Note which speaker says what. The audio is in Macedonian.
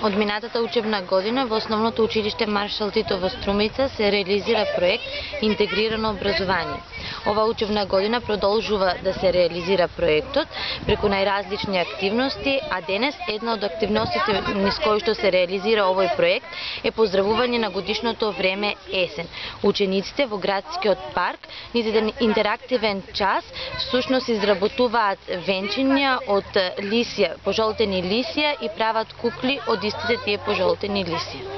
Speaker 1: Од минатата учебна година во основното училиште Маршал Тито во Струмица се реализира проект Интегрирано образование. Ова учебна година продолжува да се реализира проектот преку најразлични активности, а денес една од активностите низ кои што се реализира овој проект е поздравување на годишното време есен. Учениците во градскиот парк низ еден интерактивен час всушност изработуваат венчиња од лисија, пожолтени лисија и прават кукли од истите тие пожолтени лисија.